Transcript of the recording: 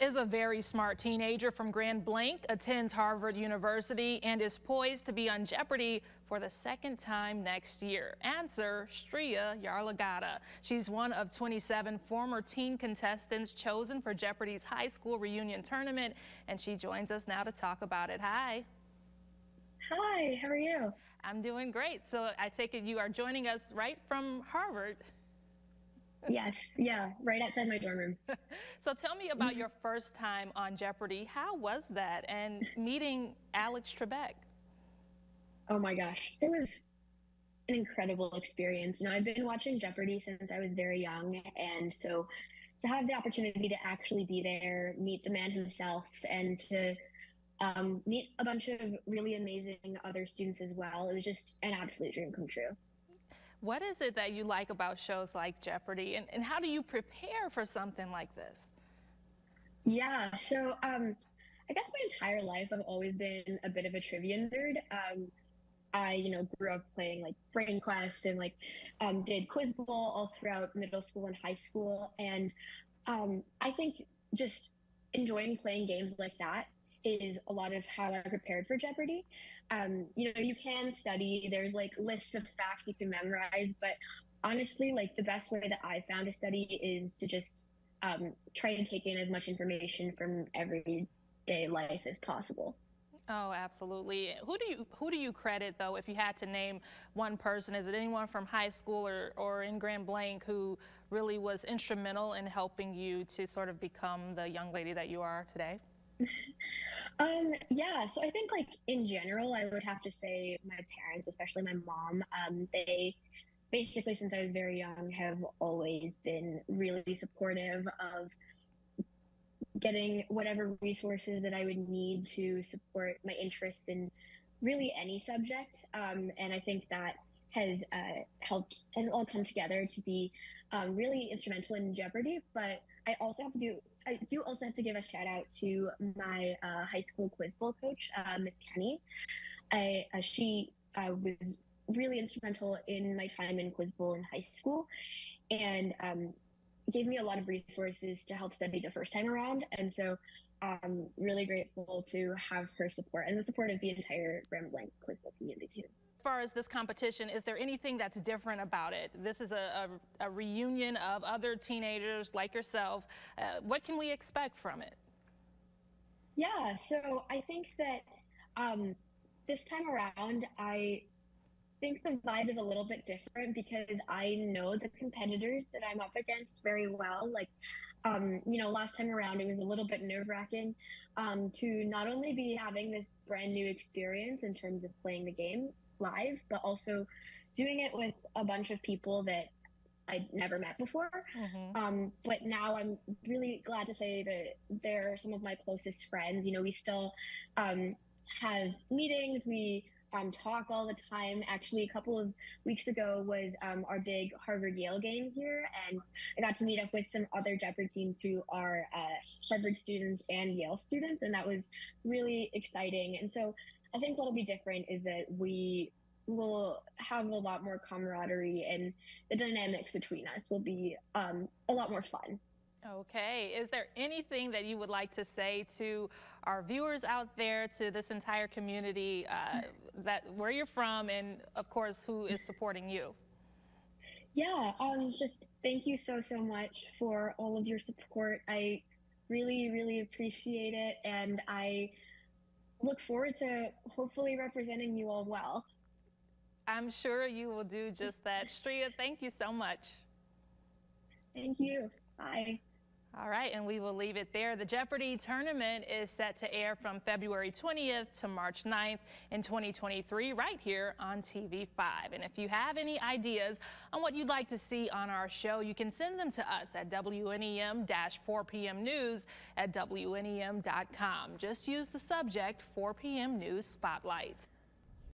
is a very smart teenager from Grand Blanc, attends Harvard University, and is poised to be on Jeopardy for the second time next year? Answer, Shriya Yarlagadda. She's one of 27 former teen contestants chosen for Jeopardy's high school reunion tournament, and she joins us now to talk about it. Hi. Hi, how are you? I'm doing great. So I take it you are joining us right from Harvard. Yes, yeah, right outside my dorm room. so tell me about your first time on Jeopardy. How was that? And meeting Alex Trebek? Oh my gosh, it was an incredible experience. You know, I've been watching Jeopardy since I was very young. And so to have the opportunity to actually be there, meet the man himself, and to um, meet a bunch of really amazing other students as well, it was just an absolute dream come true. What is it that you like about shows like Jeopardy, and, and how do you prepare for something like this? Yeah, so um, I guess my entire life I've always been a bit of a trivia nerd. Um, I, you know, grew up playing like Brain Quest and like um, did Quiz Bowl all throughout middle school and high school, and um, I think just enjoying playing games like that is a lot of how I prepared for Jeopardy. Um, you know, you can study, there's like lists of facts you can memorize, but honestly, like the best way that I found to study is to just um, try and take in as much information from everyday life as possible. Oh, absolutely. Who do you who do you credit though? If you had to name one person, is it anyone from high school or, or in Grand Blanc who really was instrumental in helping you to sort of become the young lady that you are today? um, yeah, so I think like in general, I would have to say my parents, especially my mom, um, they basically since I was very young have always been really supportive of getting whatever resources that I would need to support my interests in really any subject. Um, and I think that has uh, helped has all come together to be um, really instrumental in Jeopardy. But I also have to do I do also have to give a shout out to my uh, high school quiz bowl coach, uh, Miss Kenny. I, uh, she uh, was really instrumental in my time in quiz bowl in high school, and um, gave me a lot of resources to help study the first time around. And so I'm really grateful to have her support and the support of the entire Grand Blanc quiz bowl community too as far as this competition, is there anything that's different about it? This is a, a, a reunion of other teenagers like yourself. Uh, what can we expect from it? Yeah, so I think that um, this time around, I think the vibe is a little bit different because I know the competitors that I'm up against very well. Like, um, you know, last time around, it was a little bit nerve wracking um, to not only be having this brand new experience in terms of playing the game, live, but also doing it with a bunch of people that I'd never met before. Mm-hmm. Um, but now I'm really glad to say that they're some of my closest friends. You know, we still um, have meetings. We um, talk all the time. Actually, a couple of weeks ago was um, our big Harvard Yale game here, and I got to meet up with some other Jeopardy teams who are uh, Harvard students and Yale students, and that was really exciting. And so I think what'll be different is that we will have a lot more camaraderie and the dynamics between us will be um, a lot more fun. Okay. Is there anything that you would like to say to our viewers out there, to this entire community, uh, that where you're from, and of course, who is supporting you? Yeah. Um. Just thank you so so much for all of your support. I really really appreciate it, and I look forward to hopefully representing you all well. I'm sure you will do just that. Shriya, thank you so much. Thank you. Bye. All right, and we will leave it there. The Jeopardy tournament is set to air from February 20th to March 9th in 2023 right here on TV5. And if you have any ideas on what you'd like to see on our show, you can send them to us at WNEM-4PM News at WNEM.com. Just use the subject 4 p.m. News Spotlight.